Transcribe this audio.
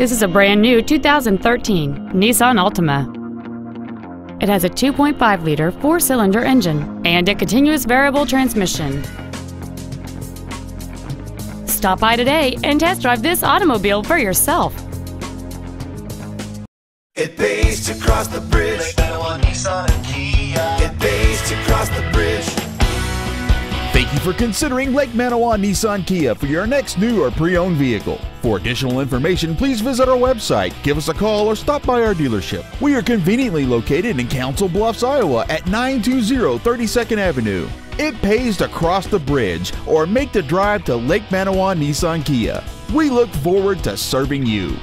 This is a brand new 2013 Nissan Altima. It has a 2.5-liter four-cylinder engine and a continuous variable transmission. Stop by today and test drive this automobile for yourself. It pays to cross the bridge. It pays to cross the bridge. Thank you for considering Lake Manawa Nissan Kia for your next new or pre-owned vehicle. For additional information, please visit our website, give us a call, or stop by our dealership. We are conveniently located in Council Bluffs, Iowa at 920 32nd Avenue. It pays to cross the bridge or make the drive to Lake Manawa Nissan Kia. We look forward to serving you.